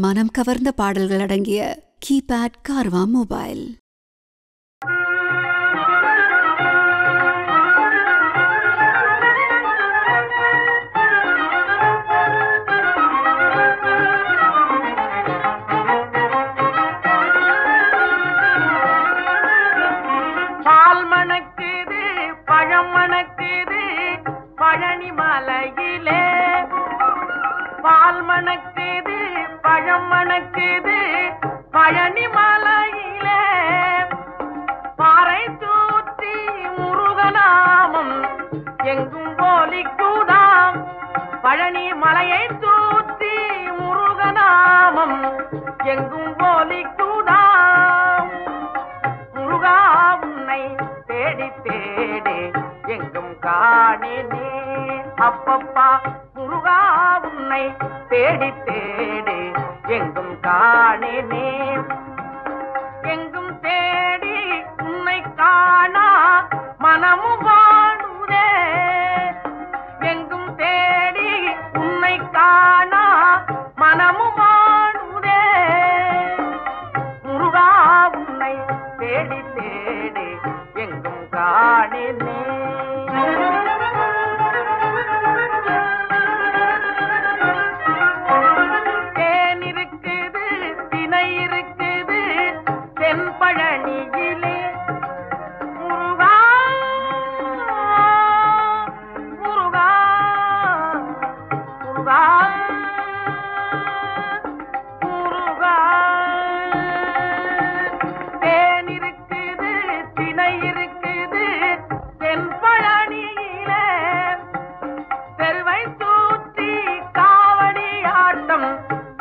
மனம் கவர்ந்த பாடல்கள் அடங்கிய கீபேட் கார்வா மொபைல். பழம் மணக்குது பழனி மலை பழம் பழனி மலையில பாறை தூத்தி முருகநாமம் எங்கும் போலிக்குதாம். பழனி மலையை தூத்தி முருகநாமம் எங்கும் போலிக்குதாம். முருகா உன்னை தேடி தேடி எங்கும் காணினே. அப்பப்பா முருகா உன்னை தேடி தேடி எங்கும் காணினே எங்கும் தேடி உன்னை காணா மனமும் வாடுதே எங்கும் தேடி உன்னை காணா மனமும் வாடுதே முருகா உன்னை தேடி தேடி எங்கும் காணினே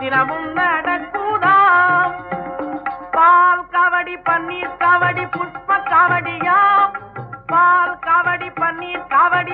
தினமும் நடக்குதாம் பால் கவடி பன்னீர் கவடி புஷ்ப கவடியாம் பால் கவடி பன்னீர் கவடி